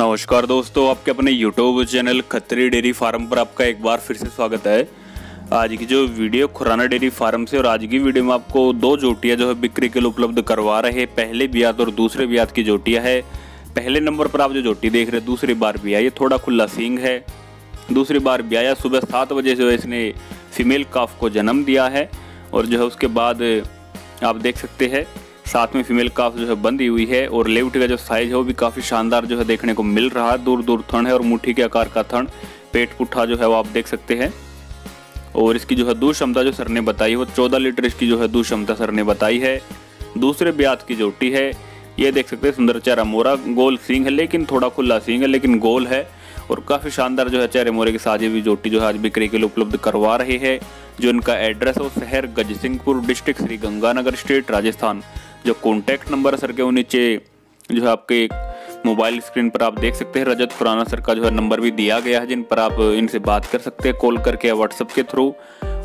नमस्कार दोस्तों, आपके अपने YouTube channel Khatri dairy farm पर आपका एक बार फिर से स्वागत है। आज की जो वीडियो खुराना डेयरी फार्म से और आज की वीडियो में आपको दो जोटियाँ जो है बिक्री के लिए उपलब्ध करवा रहे हैं। पहले ब्यात और दूसरे ब्यात की जोटियाँ है। पहले नंबर पर आप जो जोटी देख रहे हैं, दूसरी बार ब्याह ये थोड़ा खुला सींग है। दूसरी बार ब्याया सुबह सात बजे जो है इसने फीमेल काफ को जन्म दिया है। और जो है उसके बाद आप देख सकते हैं साथ में फीमेल काफ जो है बंधी हुई है और लेवटी का जो साइज़ है वो भी काफ़ी शानदार जो है देखने को मिल रहा है। दूर दूर थन है और मुट्ठी के आकार का थन पेट पुट्ठा जो है वो आप देख सकते हैं। और इसकी जो है दूध क्षमता जो सर ने बताई वो चौदह लीटर इसकी जो है दूध क्षमता सर ने बताई है। दूसरे ब्याज की जोटी है, ये देख सकते हैं सुंदर चेहरा मोरा, गोल सींग है, लेकिन थोड़ा खुला सींग है, लेकिन गोल है। और काफ़ी शानदार जो है चेहरे मोरे की साजे हुई जोटी जो है आज बिक्री के लिए उपलब्ध करवा रहे हैं, जो इनका एड्रेस है वो शहर गजसिंहपुर डिस्ट्रिक्ट श्री गंगानगर स्टेट राजस्थान। जो कॉन्टैक्ट नंबर है सर के वो नीचे जो है आपके मोबाइल स्क्रीन पर आप देख सकते हैं, रजत खुराना सर का जो है नंबर भी दिया गया है, जिन पर आप इनसे बात कर सकते हैं कॉल करके या व्हाट्सएप के थ्रू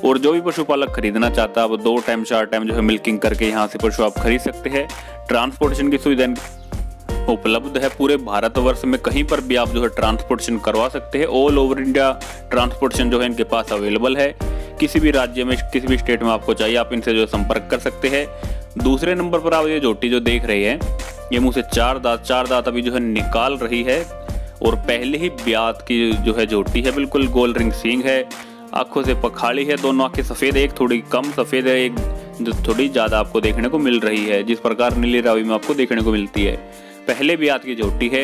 और जो भी पशुपालक खरीदना चाहता है, वो दो टाइम चार टाइम जो है मिल्किंग करके यहाँ से पशु आप खरीद सकते हैं। ट्रांसपोर्टेशन की सुविधा उपलब्ध है पूरे भारतवर्ष में, कहीं पर भी आप जो है ट्रांसपोर्टेशन करवा सकते हैं। ऑल ओवर इंडिया ट्रांसपोर्टेशन जो है इनके पास अवेलेबल है। किसी भी राज्य में, किसी भी स्टेट में आपको चाहिए, आप इनसे जो संपर्क कर सकते हैं। दूसरे नंबर पर आप ये जोटी जो देख रहे हैं, ये मुँह से चार दांत चार दांत अभी जो है निकाल रही है और पहले ही ब्यात की जो है जोटी है, बिल्कुल गोल रिंग सींग है। आँखों से पखाड़ी है, दोनों आँखें सफ़ेद एक थोड़ी कम सफ़ेद है, एक जो थोड़ी ज़्यादा आपको देखने को मिल रही है, जिस प्रकार नीली रावी में आपको देखने को मिलती है। पहले ब्यात की जोटी है,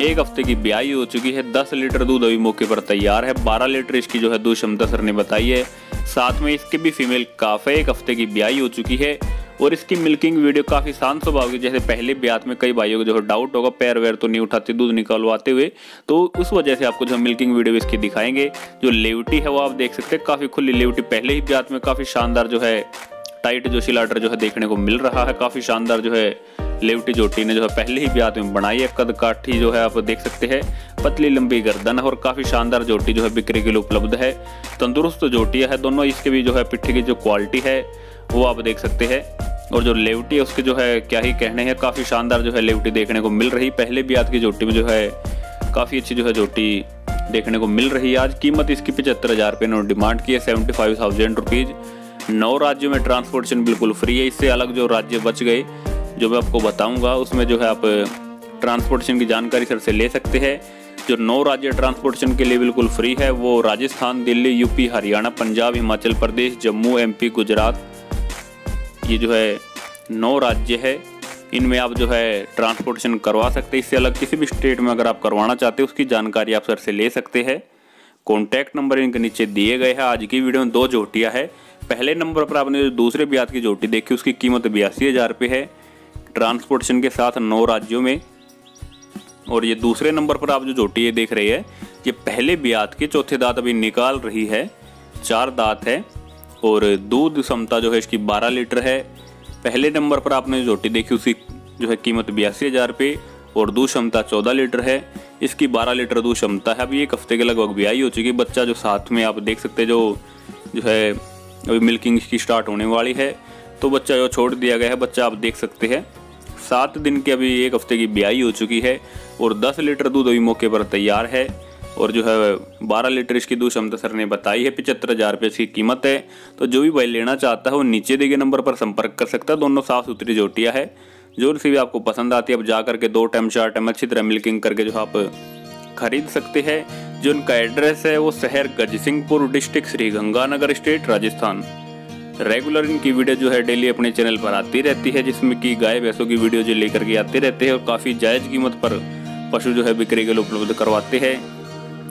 एक हफ़्ते की ब्याई हो चुकी है, दस लीटर दूध अभी मौके पर तैयार है, बारह लीटर इसकी जो है दूध क्षमता सर ने बताई है। साथ में इसके भी फीमेल काफ है, एक हफ़्ते की ब्याई हो चुकी है और इसकी मिल्किंग वीडियो काफ़ी शांत स्वभाव की, जैसे पहले ब्यात में कई भाइयों को जो डाउट होगा, पैर वैर तो नहीं उठाते, दूध निकलवाते हुए। तो उस वजह से आपको जो मिल्किंग वीडियो इसकी दिखाएँगे। जो लेवटी है वो आप देख सकते हैं, काफ़ी खुली लेवटी, पहले ही ब्यात में काफ़ी शानदार जो है टाइट जो सिलाटर जो है देखने को मिल रहा है। काफ़ी शानदार जो है लेवटी जोटी ने जो है पहले ही ब्यात में बनाई है। कद काठी जो है आप देख सकते हैं, पतली लंबी गर्दन और काफ़ी शानदार जोटी जो है बिक्री के लिए उपलब्ध है। तंदुरुस्त जोटियाँ है, दोनों इसके भी जो है पिट्ठी की जो क्वालिटी है, वो आप देख सकते हैं। और जो लेवटी है, उसके जो है, क्या ही कहने हैं, काफ़ी शानदार जो है लेवटी देखने को मिल रही। पहले भी आज की जोटी में जो है, काफ़ी अच्छी जो है जोटी देखने को मिल रही है। आज कीमत इसकी पचहत्तर हज़ार रुपये इन्होंने डिमांड की है, सेवेंटी फाइव थाउज़ेंड रुपीज़। नौ राज्यों में ट्रांसपोर्टेशन बिल्कुल फ्री है। इससे अलग जो राज्य बच गए, जो मैं आपको बताऊँगा, उसमें जो है आप, ट्रांसपोर्टेशन की जानकारी सर से ले सकते हैं। जो नौ राज्य ट्रांसपोर्टेशन के लिए बिल्कुल फ्री है, वो राजस्थान, दिल्ली, यूपी, हरियाणा, पंजाब, हिमाचल प्रदेश, जम्मू, एमपी, गुजरात ये जो है नौ राज्य है। इनमें आप जो है ट्रांसपोर्टेशन करवा सकते हैं। इससे अलग किसी भी स्टेट में अगर आप करवाना चाहते हैं, उसकी जानकारी आप सर से ले सकते हैं। कॉन्टैक्ट नंबर इनके नीचे दिए गए हैं। आज की वीडियो में दो जोटियाँ है। पहले नंबर पर आपने जो दूसरे ब्याज की जोटी देखी, उसकी कीमत बयासी हज़ार रुपये है। ट्रांसपोर्टेशन के साथ नौ राज्यों में। और ये दूसरे नंबर पर आप जो जोटी ये देख रही है, ये पहले ब्याज के चौथे दांत अभी निकाल रही है। चार दांत है। और दूध क्षमता जो है इसकी बारह लीटर है। पहले नंबर पर आपने जोटी देखी उसकी जो है कीमत बयासी हज़ार रुपये और दूध क्षमता चौदह लीटर है। इसकी बारह लीटर दूध क्षमता है। अभी एक हफ़्ते के लगभग ब्याई हो चुकी है। बच्चा जो साथ में आप देख सकते जो जो है अभी मिल्किंग इसकी स्टार्ट होने वाली है। तो बच्चा जो छोड़ दिया गया है, बच्चा आप देख सकते हैं। सात दिन की अभी एक हफ़्ते की ब्याई हो चुकी है, और दस लीटर दूध अभी मौके पर तैयार है। और जो है बारह लीटर इसकी दूध क्षमता सर ने बताई है, पिचहत्तर हज़ार रुपये इसकी कीमत है। तो जो भी भाई लेना चाहता है वो नीचे दिए गए नंबर पर संपर्क कर सकता है। दोनों साफ़ सुथरी जोटियाँ है। जो भी आपको पसंद आती है अब जा करके दो टाइम, चार टाइम अच्छी तरह मिल्किंग करके जो आप खरीद सकते हैं। जो उनका एड्रेस है वो शहर Gajsinghpur district Shri Ganganagar state, Rajasthan. Regular इनकी वीडियो जो है डेली अपने चैनल पर आती रहती है, जिसमें कि गाय भैंसों की वीडियो जो लेकर के आते रहते हैं और काफ़ी जायज़ कीमत पर पशु जो है बिक्री के लिए उपलब्ध करवाते हैं।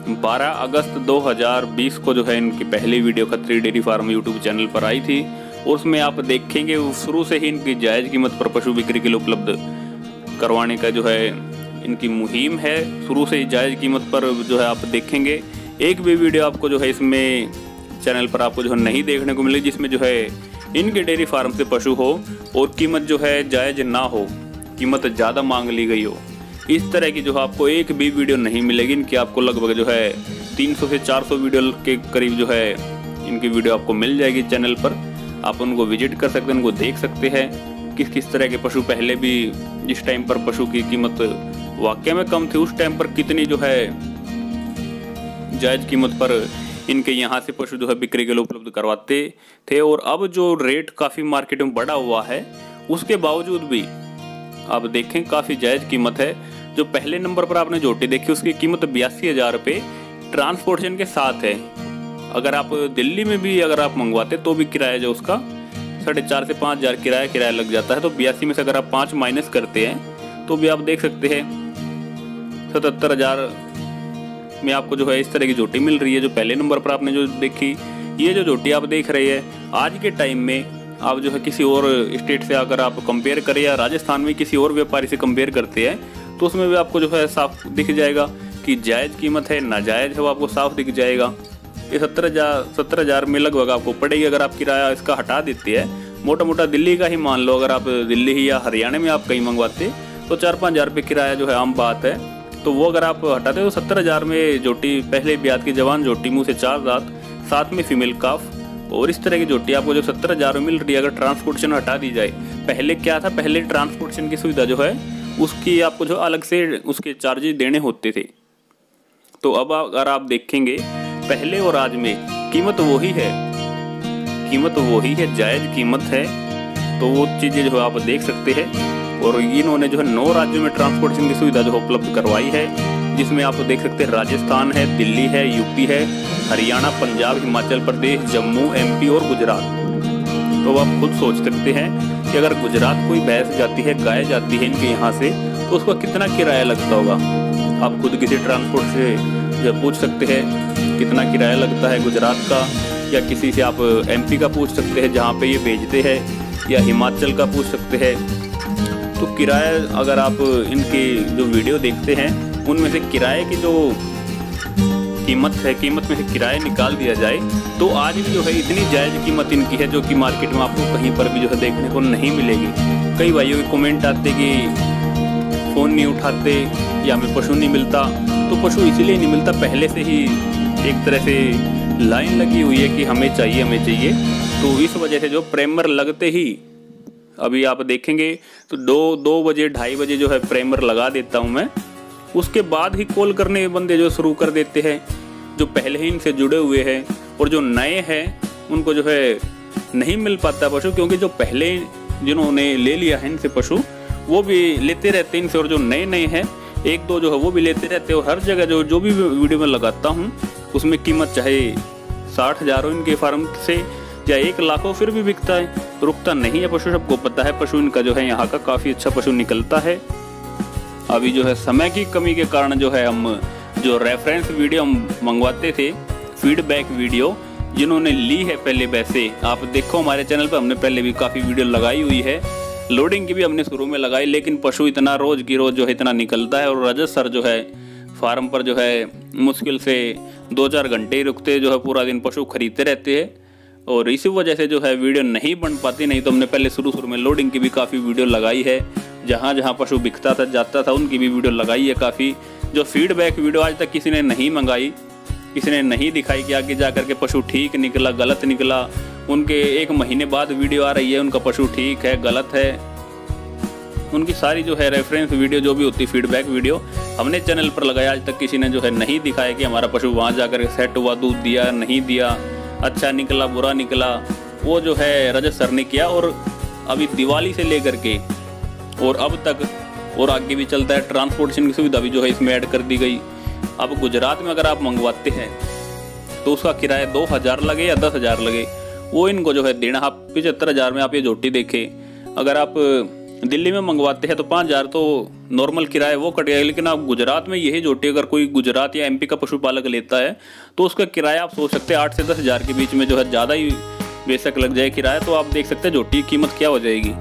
12 अगस्त 2020 को जो है इनकी पहली video Khatri dairy farm YouTube channel पर आई थी। और उसमें आप देखेंगे, शुरू से ही इनकी जायज़ कीमत पर पशु बिक्री के लिए उपलब्ध करवाने का जो है इनकी मुहिम है। शुरू से ही जायज़ कीमत पर जो है आप देखेंगे। एक भी वीडियो आपको जो है इसमें चैनल पर आपको जो है नहीं देखने को मिलेगी जिसमें जो है इनके डेयरी फार्म से पशु हो और कीमत जो है जायज़ ना हो, कीमत ज़्यादा मांग ली गई हो। इस तरह की जो है आपको एक भी वीडियो नहीं मिलेगी, इनकी आपको लगभग जो है 300 से 400 वीडियो के करीब जो है इनकी वीडियो आपको मिल जाएगी चैनल पर। आप उनको विज़िट कर सकते हैं, उनको देख सकते हैं। किस किस तरह के पशु पहले भी जिस टाइम पर पशु की कीमत वाक्य में कम थी, उस टाइम पर कितनी जो है जायज़ कीमत पर इनके यहाँ से पशु जो है बिक्री के लिए उपलब्ध करवाते थे। और अब जो रेट काफ़ी मार्केट में बढ़ा हुआ है, उसके बावजूद भी आप देखें, काफ़ी जायज़ कीमत है। जो पहले नंबर पर आपने जोटी देखी, उसकी कीमत बयासी हज़ार रुपये ट्रांसपोर्टेशन के साथ है। अगर आप दिल्ली में भी अगर आप मंगवाते तो भी किराया जो उसका साढ़े चार से पाँच हज़ार किराया किराया लग जाता है। तो बयासी में से अगर आप पाँच माइनस करते हैं तो भी आप देख सकते हैं, सतहत्तर हज़ार में आपको जो है इस तरह की जोटी मिल रही है, जो पहले नंबर पर आपने जो देखी। ये जो जोटी आप देख रहे हैं, आज के टाइम में आप जो है किसी और स्टेट से अगर आप कंपेयर करें या राजस्थान में किसी और व्यापारी से कंपेयर करते हैं तो उसमें भी आपको जो है साफ़ दिख जाएगा कि जायज़ कीमत है नाजायज़ है, वो आपको साफ़ दिख जाएगा। ये सत्तर हज़ार सत्तर हज़ार में लगभग आपको पड़ेगी अगर आप किराया इसका हटा देते हैं। मोटा मोटा दिल्ली का ही मान लो, अगर आप दिल्ली ही या हरियाणा में आप कहीं मंगवाते तो चार पाँच हज़ार रुपये किराया जो है आम बात है। तो वो अगर आप हटाते तो सत्तर हज़ार में जोटी, पहले ब्याज की जवान जोटी, मुँह से चार दांत, साथ में फीमेल काफ, और इस तरह की जोटी आपको जो सत्तर हज़ार में मिल रही है, अगर ट्रांसपोर्टेशन हटा दी जाए। पहले क्या था? पहले ट्रांसपोर्टेशन की सुविधा जो है उसकी आपको जो अलग से उसके चार्जेस देने होते थे। तो अब अगर आप देखेंगे, पहले और आज में कीमत वही है। कीमत वही है, जायज़ कीमत है। तो वो चीज़ें जो आप देख सकते हैं और इन्होंने जो है नौ राज्यों में ट्रांसपोर्टेशन की सुविधा जो उपलब्ध करवाई है, जिसमें आप देख सकते हैं राजस्थान है, दिल्ली है, यूपी है, हरियाणा, पंजाब, हिमाचल प्रदेश, जम्मू, एमपी और गुजरात। तो आप खुद सोच सकते हैं कि अगर गुजरात कोई भैंस जाती है, गाय जाती है इनके यहाँ से तो उसका कितना किराया लगता होगा? आप खुद किसी ट्रांसपोर्ट से पूछ सकते हैं, कितना किराया लगता है गुजरात का? या किसी से आप एमपी का पूछ सकते हैं, जहाँ पे ये भेजते हैं, या हिमाचल का पूछ सकते हैं। तो किराया अगर आप इनकी जो वीडियो देखते हैं, उनमें से किराए की जो कीमत है, कीमत में से किराया निकाल दिया जाए तो आज भी जो है इतनी जायज़ कीमत इनकी है जो कि मार्केट में आपको कहीं पर भी जो है देखने को नहीं मिलेगी। कई भाइयों के कमेंट आते कि फ़ोन नहीं उठाते या हमें पशु नहीं मिलता तो पशु इसीलिए नहीं मिलता, पहले से ही एक तरह से लाइन लगी हुई है कि हमें चाहिए हमें चाहिए। तो इस वजह से जो प्रेमर लगते ही, अभी आप देखेंगे तो दो दो बजे, ढाई बजे जो है प्रेमर लगा देता हूँ मैं। उसके बाद ही कॉल करने बंदे जो शुरू कर देते हैं। जो पहले ही इनसे जुड़े हुए हैं और जो नए हैं, उनको जो है नहीं मिल पाता पशु, क्योंकि जो पहले जिन्होंने ले लिया है इनसे पशु, वो भी लेते रहते हैं इनसे, और जो नए नए हैं, एक दो जो है वो भी लेते रहते हैं, और हर जगह जो जो भी वीडियो में लगाता हूँ, उसमें कीमत चाहे साठ हज़ार हो इनके फार्म से, या एक लाखों फिर भी बिकता है, रुकता नहीं है पशु, सबको पता है पशु इनका जो है यहाँ का काफ़ी अच्छा पशु निकलता है। अभी जो है समय की कमी के कारण जो है हम जो रेफरेंस वीडियो हम मंगवाते थे फीडबैक वीडियो जिन्होंने ली है पहले वैसे आप देखो हमारे चैनल पर हमने पहले भी काफ़ी वीडियो लगाई हुई है। लोडिंग की भी हमने शुरू में लगाई, लेकिन पशु इतना रोज़ की रोज़ जो है इतना निकलता है और रजत सर जो है फार्म पर जो है मुश्किल से दो चार घंटे ही रुकते जो है पूरा दिन पशु खरीदते रहते हैं। और इसी वजह से जो है वीडियो नहीं बन पाती, नहीं तो हमने पहले शुरू शुरू में लोडिंग की भी काफ़ी वीडियो लगाई है। जहाँ जहाँ पशु बिकता था, जाता था, उनकी भी वीडियो लगाई है काफ़ी। जो फीडबैक वीडियो आज तक किसी ने नहीं मंगाई, किसी ने नहीं दिखाई कि आगे जा करके पशु ठीक निकला, गलत निकला, उनके एक महीने बाद वीडियो आ रही है, उनका पशु ठीक है, गलत है, उनकी सारी जो है रेफरेंस वीडियो जो भी होती फीडबैक वीडियो हमने चैनल पर लगाया, आज तक किसी ने जो है नहीं दिखाया कि हमारा पशु वहाँ जाकर सेट हुआ, दूध दिया, नहीं दिया अच्छा निकला, बुरा निकला, वो जो है रजत सर ने किया और अभी दिवाली से लेकर के और अब तक और आगे भी चलता है। ट्रांसपोर्टेशन की सुविधा भी जो है इसमें ऐड कर दी गई। अब गुजरात में अगर आप मंगवाते हैं तो उसका किराया दो हज़ार लगे या दस हज़ार लगे। वो इनको जो है देना। आप पिछहत्तर हज़ार में आप ये झोटी देखें। अगर आप दिल्ली में मंगवाते हैं तो पाँच हज़ार तो नॉर्मल किराया वो कट गया लेकिन आप गुजरात में यही जोटी अगर कोई गुजरात या एमपी का पशुपालक लेता है तो उसका किराया आप सोच सकते हैं आठ से दस हज़ार के बीच में जो है ज़्यादा ही बेशक लग जाए किराया। तो आप देख सकते हैं जोटी की कीमत क्या हो जाएगी।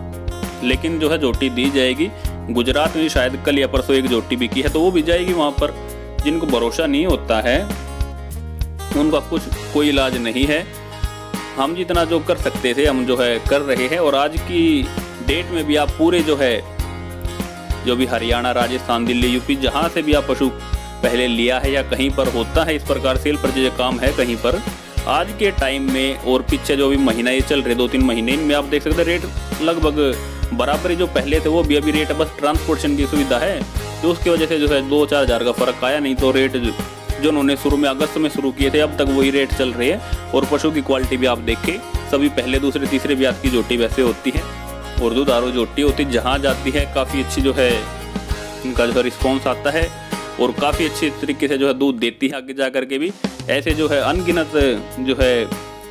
लेकिन जो है जोटी दी जाएगी। गुजरात में शायद कल या परसों एक जोटी बिकी है तो वो भी जाएगी वहाँ पर, जिनको भरोसा नहीं होता है, उनका कुछ, कोई इलाज नहीं है। हम जितना जो कर सकते थे, हम जो है कर रहे हैं, और आज की डेट में भी आप पूरे जो है, जो भी हरियाणा, राजस्थान, दिल्ली, यूपी, जहाँ से भी आप पशु पहले लिया है या कहीं पर होता है, इस प्रकार सेल पर जो काम है कहीं पर, आज के टाइम में और पीछे जो भी महीना ये चल रहे, दो तीन महीने में आप देख सकते हैं, रेट लगभग बराबर जो पहले थे, वो भी अभी रेट बस ट्रांसपोर्टेशन की सुविधा है तो उसकी वजह से जो है दो चार हज़ार का फ़र्क आया, नहीं तो रेट जो उन्होंने शुरू में अगस्त में शुरू किए थे, अब तक वही रेट चल रही है, और पशु की क्वालिटी भी आप देखें, सभी पहले, दूसरे, तीसरे ब्याज की जोटी वैसे होती है, और दारू जोटी होती जहाँ जाती है, काफ़ी अच्छी जो है, उनका जो है रिस्पॉन्स आता है, और काफ़ी अच्छी तरीके से जो है दूध देती है आगे जा करके भी, ऐसे जो है अनगिनत जो है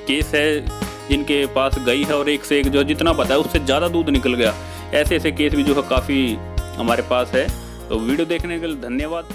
केस है जिनके पास गई है और एक से एक जो जितना पता है, उससे ज़्यादा दूध निकल गया। ऐसे ऐसे केस भी जो है काफ़ी हमारे पास है। तो वीडियो देखने के लिए धन्यवाद।